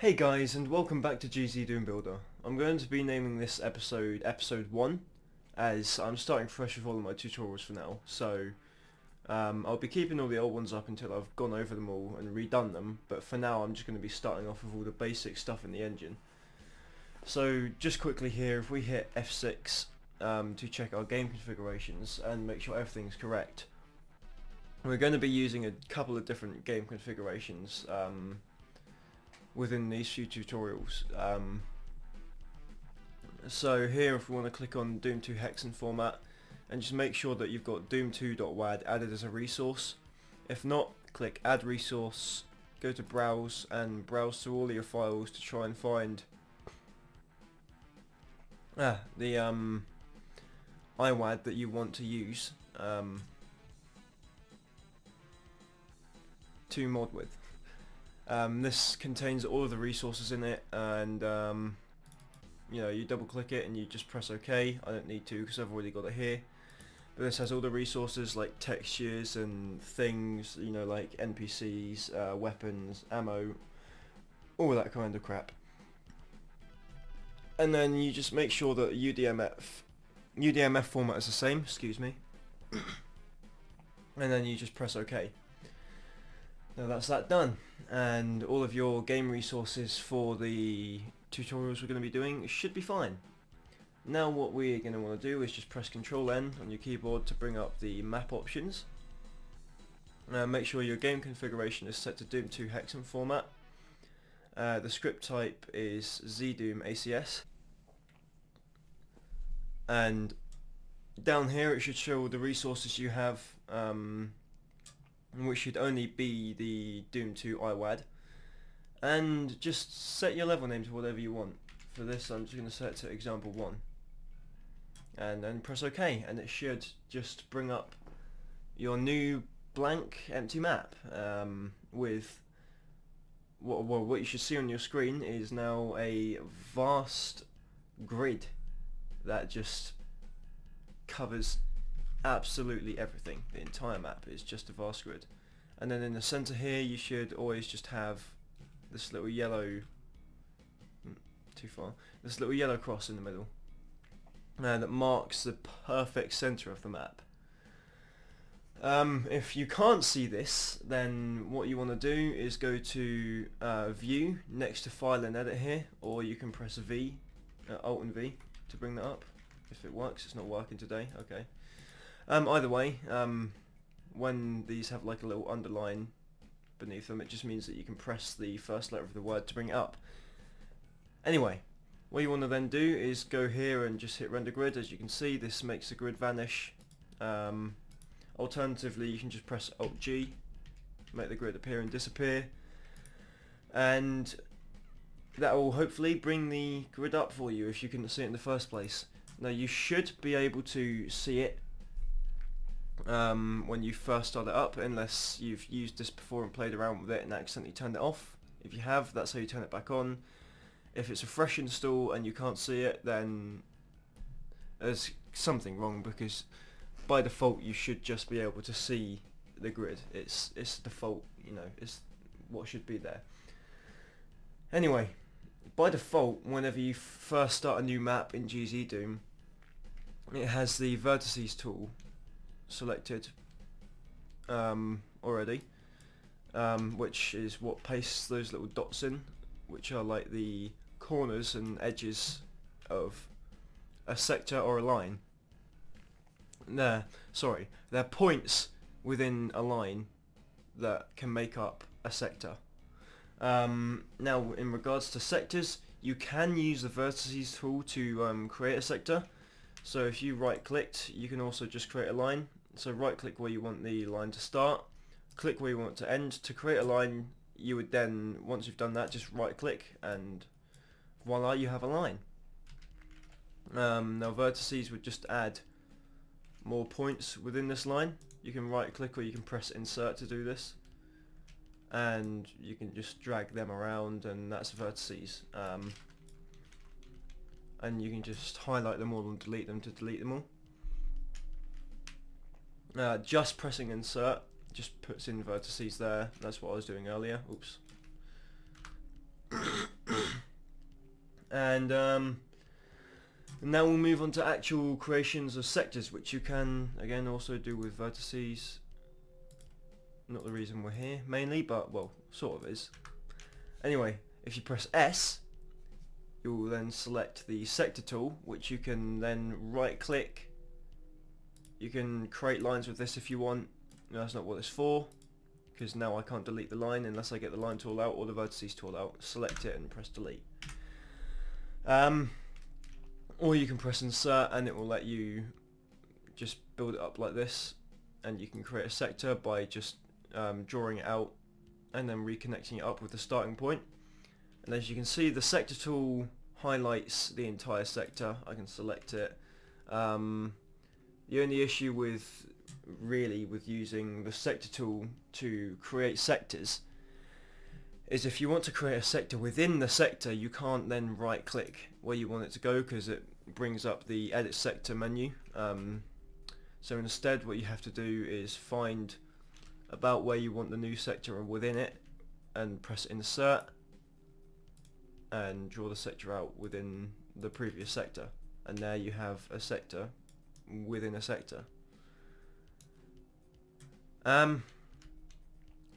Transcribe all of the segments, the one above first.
Hey guys and welcome back to GZ Doom Builder. I'm going to be naming this episode episode 1 as I'm starting fresh with all of my tutorials for now so um, I'll be keeping all the old ones up until I've gone over them all and redone them but for now I'm just going to be starting off with all the basic stuff in the engine. So just quickly here if we hit F6 um, to check our game configurations and make sure everything's correct we're going to be using a couple of different game configurations um, within these few tutorials. Um, so here if we want to click on Doom 2 Hexen format and just make sure that you've got doom2.wad added as a resource. If not, click add resource, go to browse and browse through all your files to try and find ah, the um, IWAD that you want to use. Um, to mod with. Um, this contains all of the resources in it and um, you know you double click it and you just press OK. I don't need to because I've already got it here. But this has all the resources like textures and things, you know like NPCs, uh, weapons, ammo, all that kind of crap. And then you just make sure that UDMF UDMF format is the same, excuse me. and then you just press OK. Now that's that done and all of your game resources for the tutorials we're going to be doing should be fine. Now what we're going to want to do is just press Ctrl N on your keyboard to bring up the map options. Uh, make sure your game configuration is set to Doom 2 Hexen format. Uh, the script type is ZDoom ACS. And down here it should show all the resources you have um, which should only be the Doom 2 IWAD. And just set your level name to whatever you want. For this I'm just going to set it to example 1. And then press OK and it should just bring up your new blank empty map um, with well, what you should see on your screen is now a vast grid that just covers absolutely everything. The entire map is just a vast grid. And then in the center here you should always just have this little yellow, hmm, too far, this little yellow cross in the middle uh, that marks the perfect center of the map. Um, if you can't see this, then what you want to do is go to uh, View next to File and Edit here, or you can press V, uh, Alt and V to bring that up. If it works, it's not working today. Okay. Um, either way, um, when these have like a little underline beneath them, it just means that you can press the first letter of the word to bring it up. Anyway, what you want to then do is go here and just hit render grid. As you can see, this makes the grid vanish. Um, alternatively, you can just press Alt G, make the grid appear and disappear, and that will hopefully bring the grid up for you if you couldn't see it in the first place. Now you should be able to see it um, when you first start it up unless you've used this before and played around with it and accidentally turned it off. If you have, that's how you turn it back on. If it's a fresh install and you can't see it, then there's something wrong because by default you should just be able to see the grid. It's it's default, you know, it's what should be there. Anyway, by default, whenever you first start a new map in GZ Doom, it has the vertices tool selected um, already, um, which is what pastes those little dots in, which are like the corners and edges of a sector or a line. There, sorry, they're points within a line that can make up a sector. Um, now, in regards to sectors, you can use the vertices tool to um, create a sector. So if you right clicked, you can also just create a line so right click where you want the line to start, click where you want to end. To create a line, you would then, once you've done that, just right click and voila, you have a line. Um, now vertices would just add more points within this line. You can right click or you can press insert to do this and you can just drag them around and that's vertices. Um, and you can just highlight them all and delete them to delete them all. Uh, just pressing insert just puts in vertices there. That's what I was doing earlier. Oops. And um, now we'll move on to actual creations of sectors, which you can, again, also do with vertices. Not the reason we're here, mainly, but, well, sort of is. Anyway, if you press S, you'll then select the sector tool, which you can then right-click. You can create lines with this if you want. No, that's not what it's for, because now I can't delete the line unless I get the line tool out or the vertices tool out. Select it and press delete. Um, or you can press insert and it will let you just build it up like this and you can create a sector by just um, drawing it out and then reconnecting it up with the starting point. and as you can see the sector tool highlights the entire sector I can select it um, the only issue with really with using the sector tool to create sectors is if you want to create a sector within the sector you can't then right click where you want it to go because it brings up the edit sector menu. Um, so instead what you have to do is find about where you want the new sector and within it and press insert and draw the sector out within the previous sector. And there you have a sector within a sector. Um,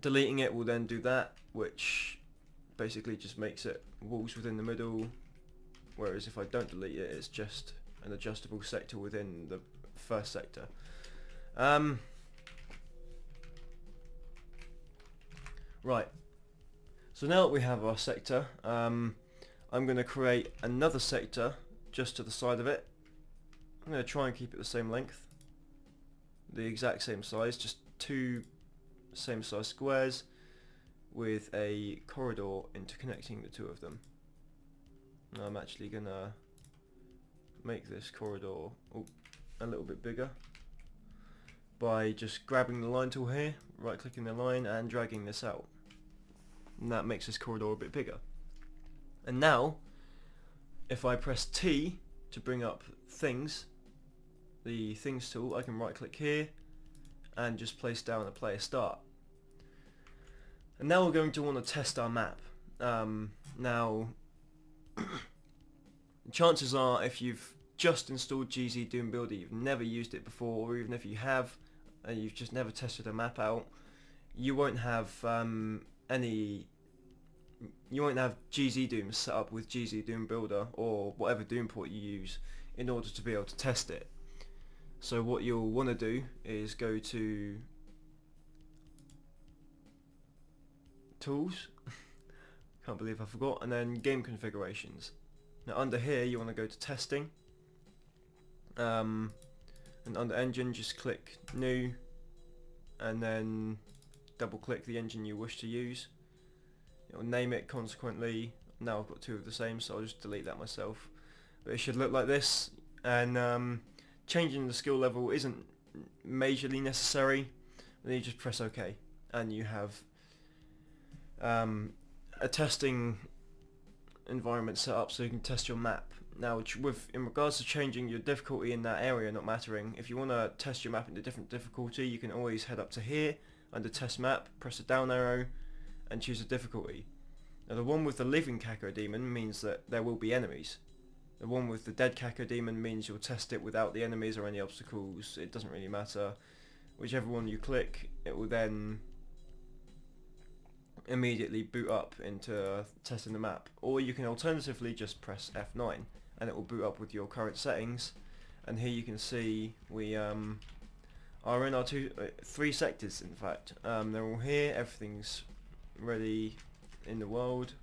deleting it will then do that which basically just makes it walls within the middle. Whereas if I don't delete it it's just an adjustable sector within the first sector. Um, right. So now that we have our sector um, I'm going to create another sector just to the side of it I'm going to try and keep it the same length the exact same size just two same size squares with a corridor interconnecting the two of them. I'm actually gonna make this corridor oh, a little bit bigger by just grabbing the line tool here, right clicking the line and dragging this out. And that makes this corridor a bit bigger. And now, if I press T to bring up things, the things tool, I can right click here and just place down a player start. And now we're going to want to test our map. Um, now, chances are if you've just installed GZ Doom Builder, you've never used it before, or even if you have, and you've just never tested a map out, you won't have um, any you won't have GZ Doom set up with GZ Doom Builder or whatever Doom port you use in order to be able to test it. So what you'll want to do is go to tools. Can't believe I forgot and then game configurations. Now under here you want to go to testing. Um, and under engine just click new and then double click the engine you wish to use. It will name it consequently now I've got two of the same so I'll just delete that myself. But it should look like this and um, changing the skill level isn't majorly necessary then you just press OK and you have um, a testing environment set up so you can test your map. Now, with in regards to changing your difficulty in that area not mattering, if you want to test your map into different difficulty, you can always head up to here under test map, press the down arrow, and choose a difficulty. Now, the one with the living Cacodemon means that there will be enemies. The one with the dead Cacodemon means you'll test it without the enemies or any obstacles. It doesn't really matter. Whichever one you click, it will then immediately boot up into testing the map. Or you can alternatively just press F9 and it will boot up with your current settings. And here you can see we um, are in our two uh, three sectors in fact. Um, they're all here. Everything's ready in the world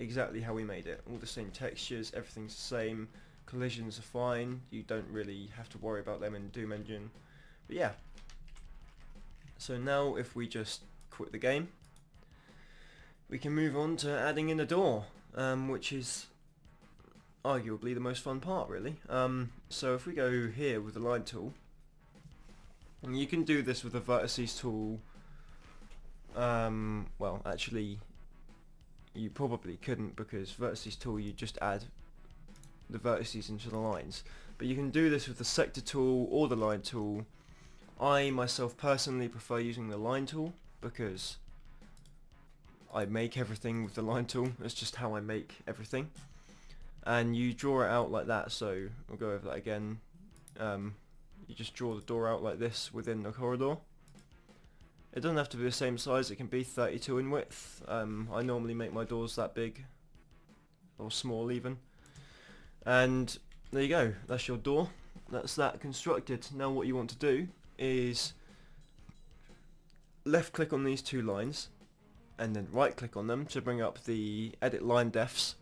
exactly how we made it. All the same textures everything's the same. Collisions are fine. You don't really have to worry about them in Doom Engine. But yeah. So now if we just quit the game we can move on to adding in a door, um, which is arguably the most fun part really. Um, so if we go here with the line tool, and you can do this with the vertices tool, um, well actually you probably couldn't because vertices tool you just add the vertices into the lines. But you can do this with the sector tool or the line tool. I myself personally prefer using the line tool because I make everything with the line tool. It's just how I make everything. and you draw it out like that so we'll go over that again um, you just draw the door out like this within the corridor it doesn't have to be the same size it can be 32 in width. Um, I normally make my doors that big or small even. And there you go that's your door. That's that constructed. Now what you want to do is left click on these two lines and then right click on them to bring up the edit line defs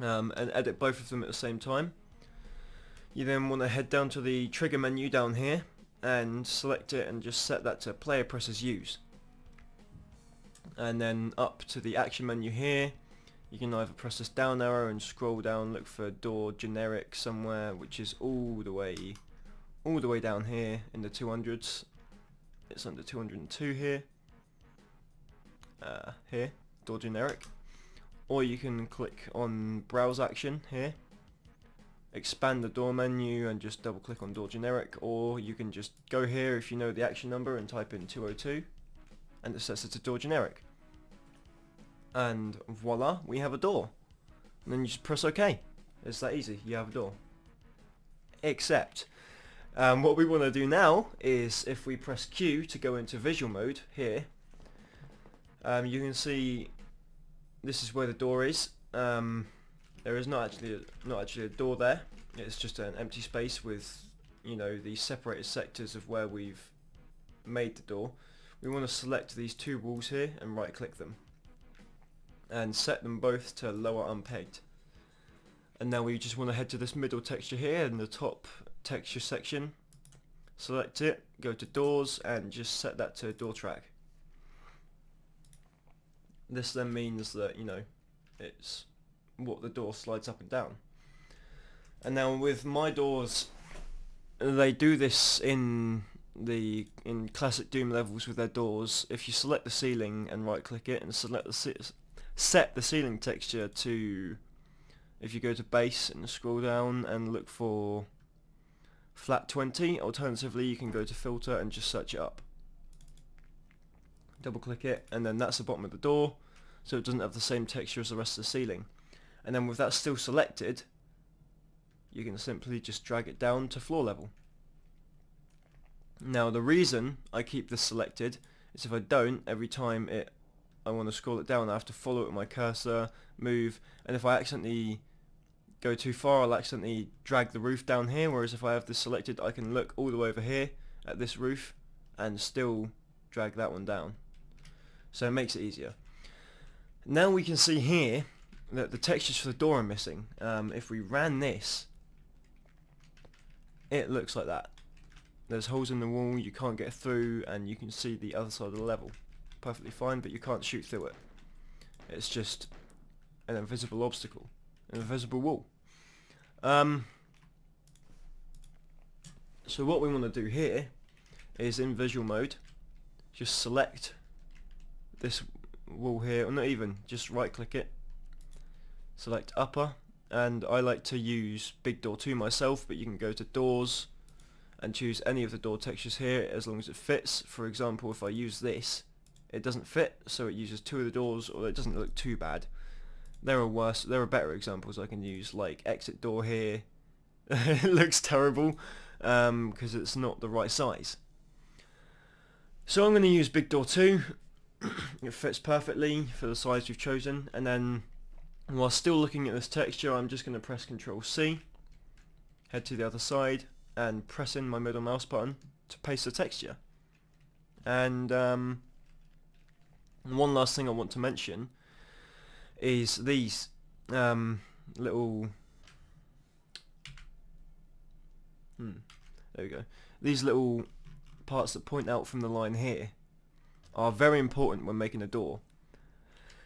um, and edit both of them at the same time. You then want to head down to the trigger menu down here and select it and just set that to player presses use. And then up to the action menu here, you can either press this down arrow and scroll down, look for door generic somewhere, which is all the way, all the way down here in the 200s. It's under 202 here. Uh, here, door generic or you can click on browse action here expand the door menu and just double click on door generic or you can just go here if you know the action number and type in 202 and it sets it to door generic. And voila we have a door. And then you just press OK it's that easy. You have a door. Except um, what we want to do now is if we press Q to go into visual mode here um, you can see this is where the door is. Um, there is not actually a, not actually a door there. It's just an empty space with you know the separated sectors of where we've made the door. We want to select these two walls here and right click them and set them both to lower unpegged. And now we just want to head to this middle texture here in the top texture section. Select it, go to doors and just set that to door track. This then means that, you know, it's what the door slides up and down. And now with my doors, they do this in the in classic Doom levels with their doors. If you select the ceiling and right click it and select the set the ceiling texture to if you go to base and scroll down and look for flat 20 alternatively you can go to filter and just search it up double click it and then that's the bottom of the door so it doesn't have the same texture as the rest of the ceiling and then with that still selected you can simply just drag it down to floor level now the reason I keep this selected is if I don't every time it I want to scroll it down I have to follow it with my cursor move and if I accidentally go too far I'll accidentally drag the roof down here whereas if I have this selected I can look all the way over here at this roof and still drag that one down so it makes it easier. Now we can see here that the textures for the door are missing. Um, if we ran this, it looks like that. There's holes in the wall, you can't get through, and you can see the other side of the level. Perfectly fine, but you can't shoot through it. It's just an invisible obstacle, an invisible wall. Um, so what we want to do here is in visual mode, just select this wall here, or not even, just right click it, select upper, and I like to use Big Door 2 myself, but you can go to doors and choose any of the door textures here as long as it fits. For example, if I use this, it doesn't fit, so it uses two of the doors, or it doesn't look too bad. There are worse, there are better examples I can use, like exit door here. it looks terrible because um, it's not the right size. So I'm going to use Big Door 2 it fits perfectly for the size we've chosen and then while still looking at this texture I'm just going to press Ctrl C head to the other side and press in my middle mouse button to paste the texture and um, one last thing I want to mention is these um, little hmm, there we go these little parts that point out from the line here are very important when making a door.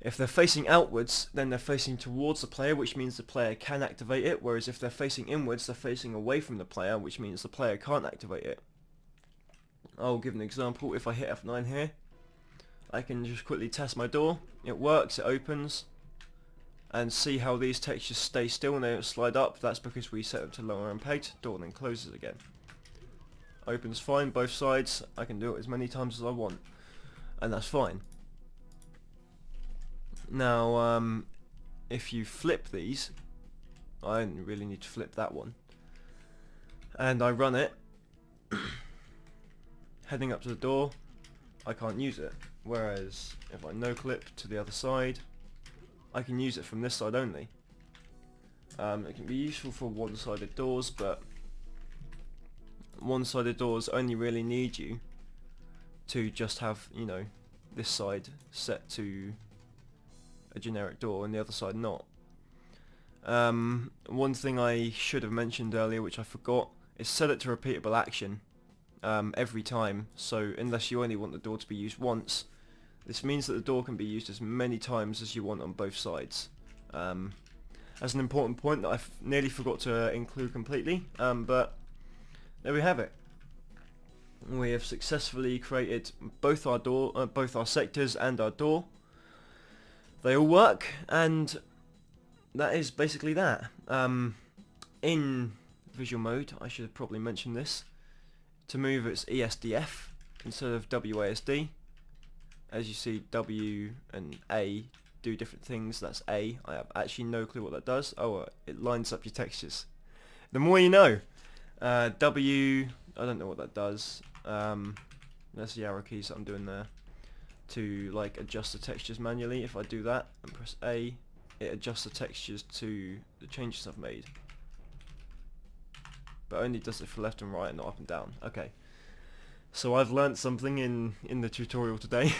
If they're facing outwards, then they're facing towards the player, which means the player can activate it, whereas if they're facing inwards, they're facing away from the player, which means the player can't activate it. I'll give an example. If I hit F9 here, I can just quickly test my door. It works, it opens, and see how these textures stay still and they don't slide up. That's because we set them to lower unpegged. Door then closes again. Opens fine, both sides. I can do it as many times as I want and that's fine. Now, um, if you flip these, I only really need to flip that one. And I run it, heading up to the door, I can't use it. Whereas if I no clip to the other side, I can use it from this side only. Um, it can be useful for one-sided doors, but one-sided doors only really need you to just have, you know, this side set to a generic door and the other side not. Um, one thing I should have mentioned earlier, which I forgot, is set it to repeatable action um, every time. So unless you only want the door to be used once, this means that the door can be used as many times as you want on both sides. Um, as an important point that I nearly forgot to include completely, um, but there we have it. We have successfully created both our door, uh, both our sectors and our door. They all work, and that is basically that. Um, in visual mode, I should have probably mentioned this. To move, it's ESDF instead of WASD. As you see, W and A do different things. That's A. I have actually no clue what that does. Oh, it lines up your textures. The more you know. Uh, w, I don't know what that does. Um, that's the arrow keys that I'm doing there. To like adjust the textures manually. If I do that and press A, it adjusts the textures to the changes I've made. But only does it for left and right and not up and down. Okay. So I've learnt something in, in the tutorial today.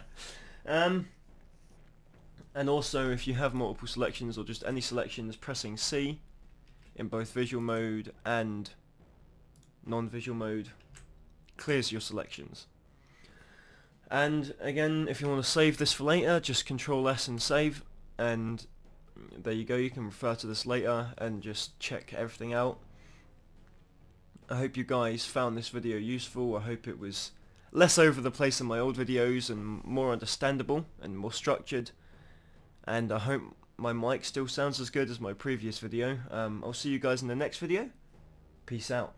um, and also if you have multiple selections or just any selections pressing C in both visual mode and non-visual mode clears your selections and again if you want to save this for later just control S and save and there you go you can refer to this later and just check everything out I hope you guys found this video useful I hope it was less over the place than my old videos and more understandable and more structured and I hope my mic still sounds as good as my previous video. Um, I'll see you guys in the next video. Peace out.